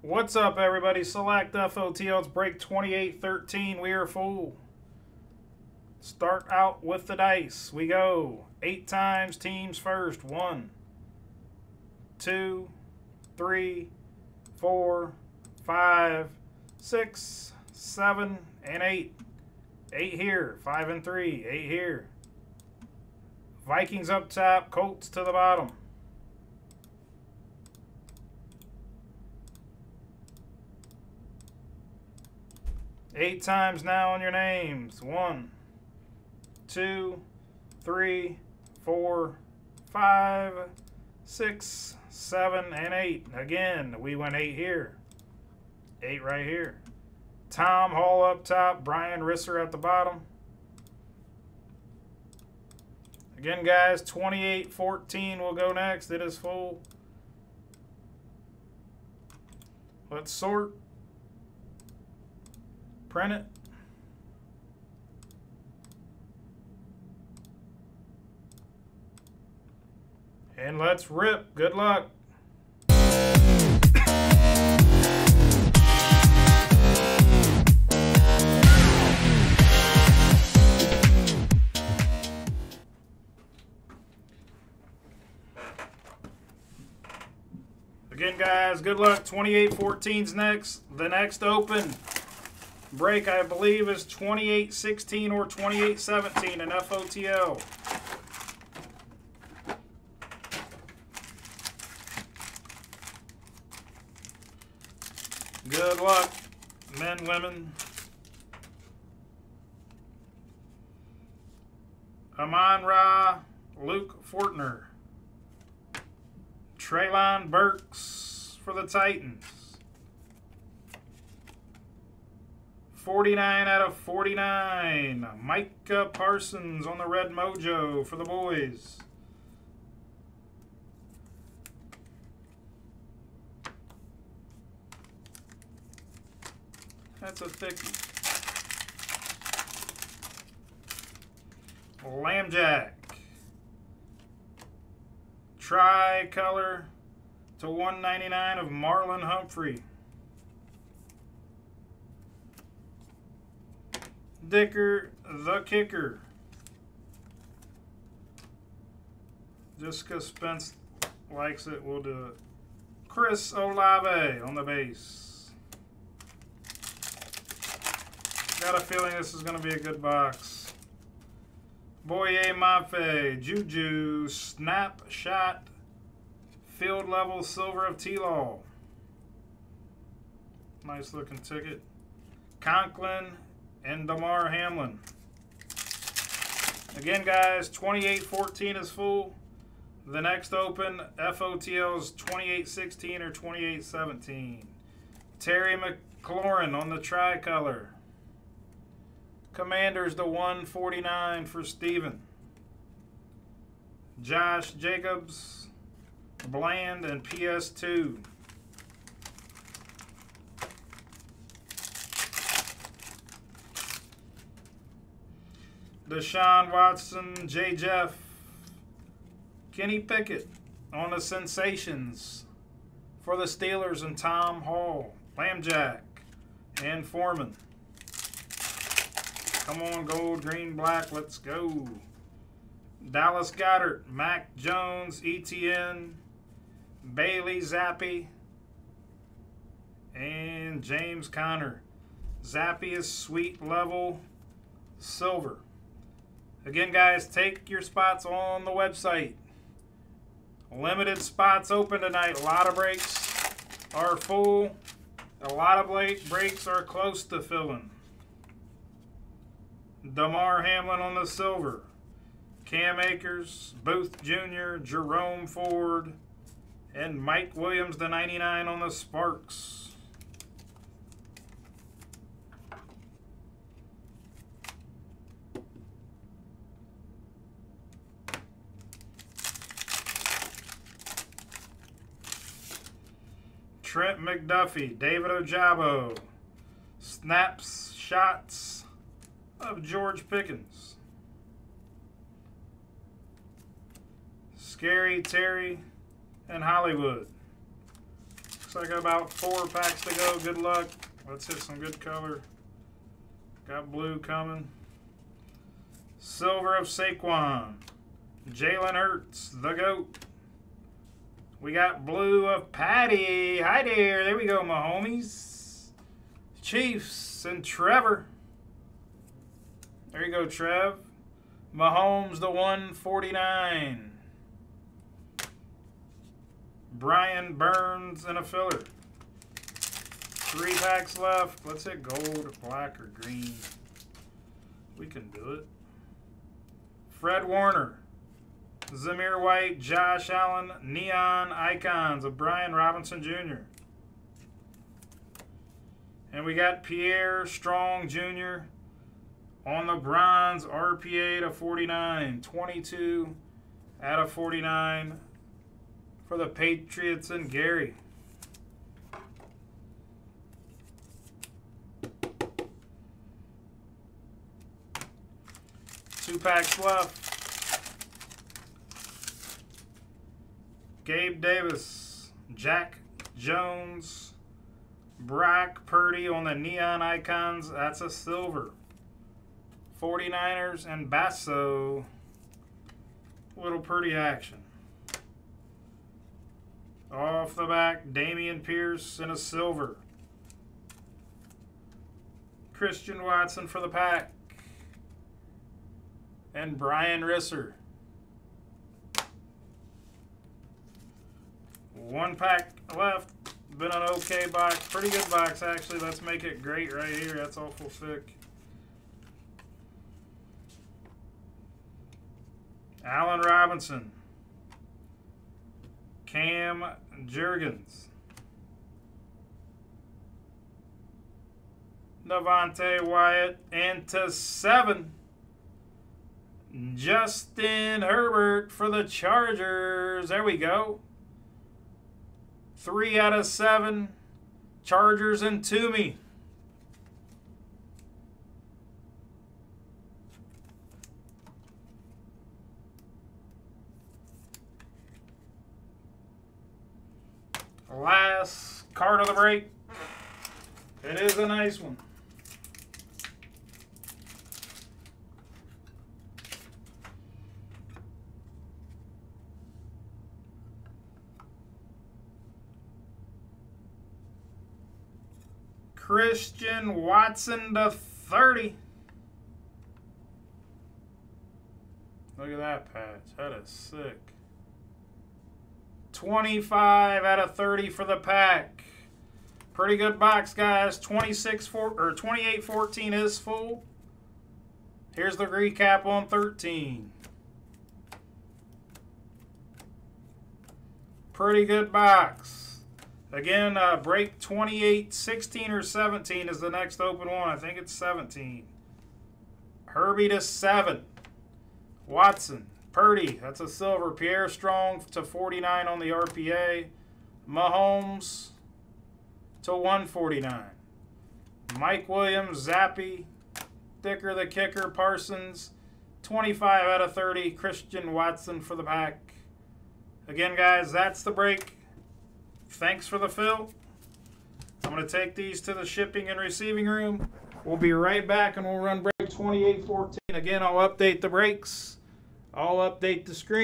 What's up, everybody? Select FOTL. It's break 2813. We are full. Start out with the dice. We go eight times. Teams first. One, two, three, four, five, six, seven, and eight. Eight here. Five and three. Eight here. Vikings up top. Colts to the bottom. Eight times now on your names. One, two, three, four, five, six, seven, and eight. Again, we went eight here. Eight right here. Tom Hall up top, Brian Risser at the bottom. Again, guys, 28-14 will go next. It is full. Let's sort. Print it. And let's rip. Good luck. Again, guys, good luck. 28-14's next. The next open break, I believe, is 28-16 or 28-17 in FOTL. Good luck, men, women. Amon Ra, Luke Fortner. Treylon Burks for the Titans. 49 out of 49. Micah Parsons on the Red Mojo for the boys. That's a thick Lambjack. Tricolor to 199 of Marlon Humphrey. Dicker the Kicker. Jessica Spence likes it. We'll do it. Chris Olave on the base. Got a feeling this is going to be a good box. Boye Mafe, Juju, Snapshot, Field Level Silver of T-Law. Nice looking ticket. Conklin and Damar Hamlin. Again, guys, 28-14 is full. The next open, FOTL's is 28-16 or 28-17. Terry McLaurin on the tricolor. Commanders to 149 for Steven. Josh Jacobs, Bland, and PS2. Deshaun Watson, J. Jeff, Kenny Pickett on the Sensations for the Steelers and Tom Hall, Lambjack, and Foreman. Come on, gold, green, black, let's go. Dallas Goedert, Mac Jones, ETN, Bailey Zappe, and James Conner. Zappe is sweet level silver. Again, guys, take your spots on the website. Limited spots open tonight. A lot of breaks are full. A lot of late breaks are close to filling. Damar Hamlin on the silver. Cam Akers, Booth Jr., Jerome Ford, and Mike Williams, the 99 on the Sparks. Trent McDuffie, David Ojabo, snaps, shots of George Pickens. Scary Terry and Hollywood. Looks like about four packs to go. Good luck. Let's hit some good color. Got blue coming. Silver of Saquon. Jalen Hurts, the GOAT. We got blue of Patty. Hi there. There we go, my homies. Chiefs and Trevor. There you go, Trev. Mahomes, the 149. Brian Burns and a filler. Three packs left. Let's hit gold, black, or green. We can do it. Fred Warner. Zamir White, Josh Allen, Neon Icons of Brian Robinson Jr. And we got Pierre Strong Jr. on the bronze RPA to 49. 22 out of 49 for the Patriots and Gary. Two packs left. Gabe Davis, Jack Jones, Brock Purdy on the neon icons. That's a silver. 49ers and Basso. Little Purdy action. Off the back, Dameon Pierce in a silver. Christian Watson for the pack. And Brian Risser. One pack left. Been an okay box. Pretty good box, actually. Let's make it great right here. That's awful thick. Allen Robinson. Cam Jurgens. Devonte Wyatt. And to seven. Justin Herbert for the Chargers. There we go. Three out of seven. Chargers and Toomey. Last card of the break. It is a nice one. Christian Watson to 30. Look at that patch. That is sick. 25 out of 30 for the pack. Pretty good box, guys. 26 four, or 28 14 is full. Here's the recap on 13. Pretty good box. Again, uh, break 28, 16 or 17 is the next open one. I think it's 17. Herbie to 7. Watson. Purdy, that's a silver. Pierre Strong to 49 on the RPA. Mahomes to 149. Mike Williams, Zappe, Dicker the Kicker, Parsons, 25 out of 30. Christian Watson for the pack. Again, guys, that's the break. Thanks for the fill. I'm going to take these to the shipping and receiving room. We'll be right back and we'll run break 2814. Again, I'll update the breaks. I'll update the screen.